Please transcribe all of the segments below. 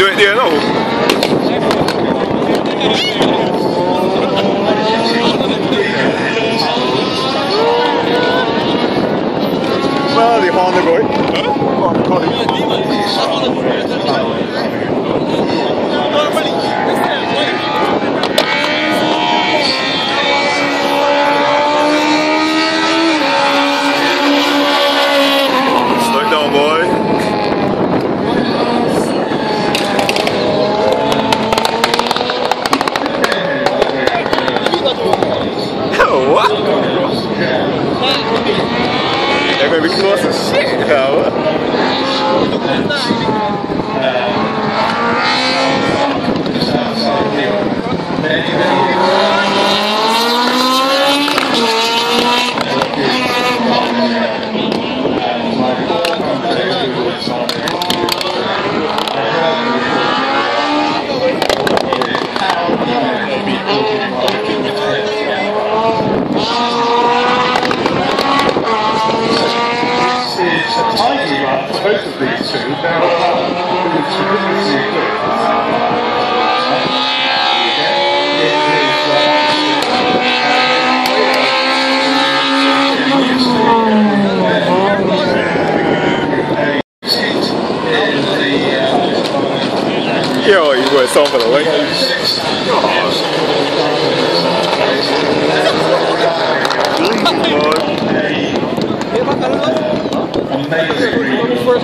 do it yeah, no? Yo, you were a song for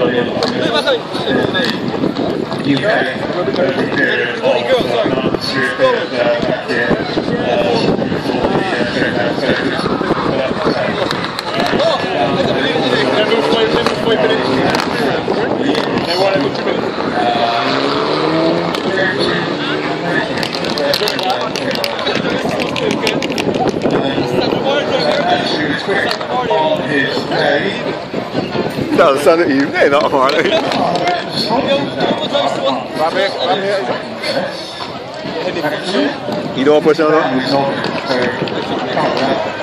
respect on his name. Doesn't sound you, they're not you don't want to on?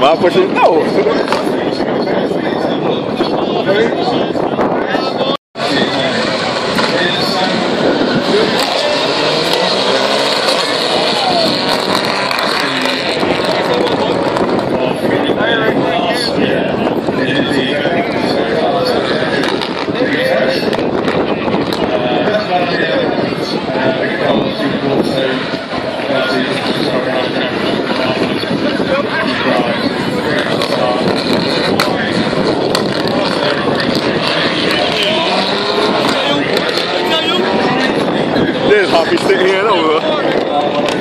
queimar, poxa, não.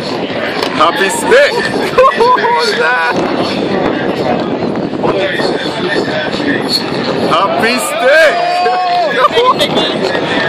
Hoppy Stick! That? Stick!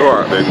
song got escort, big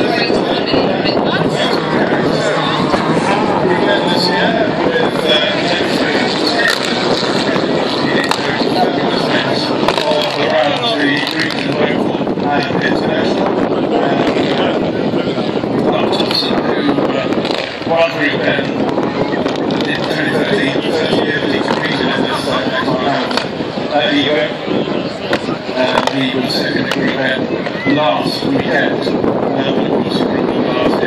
he was second weekend last weekend. Um, of course, last.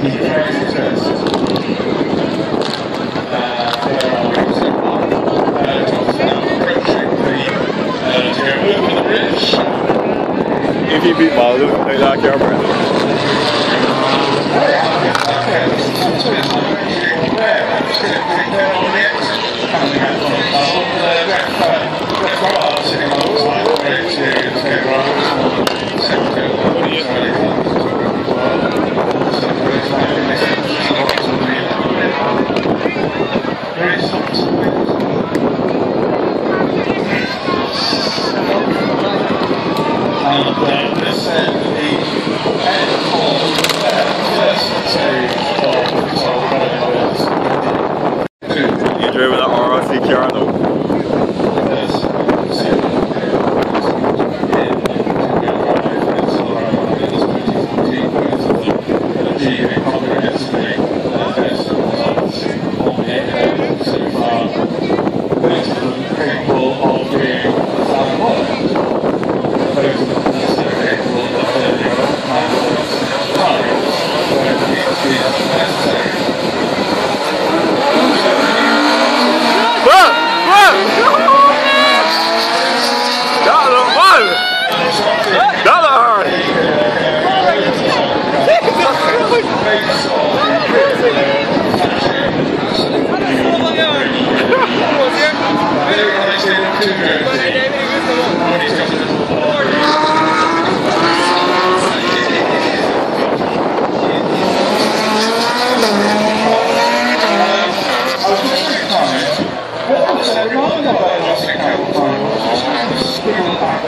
He's very successful. Uh, where are we? Uh, Thompson approaching the uh, Jeremy over the bridge. If he beat Malu, like that camera. You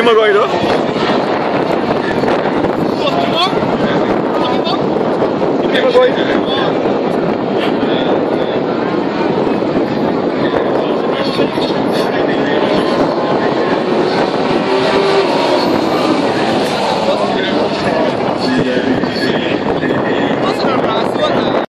Be my guy